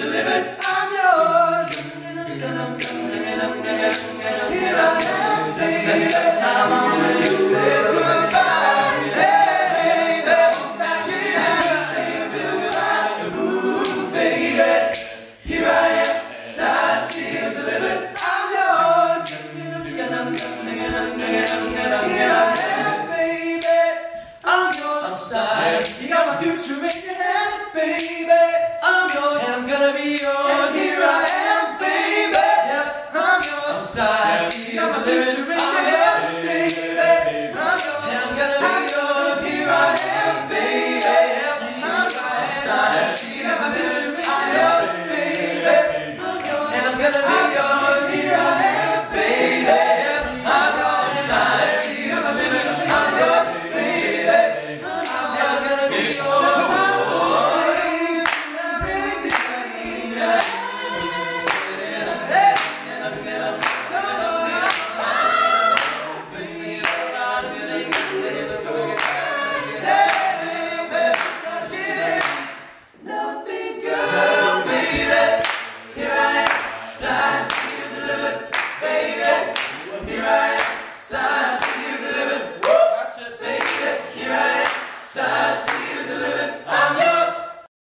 I'm yours. Here I am, baby. Time on you baby. Here I am. I'm yours. Here I am, baby. I'm yours. Got my future. And here I am, baby. Yep. I'm your side. Yep.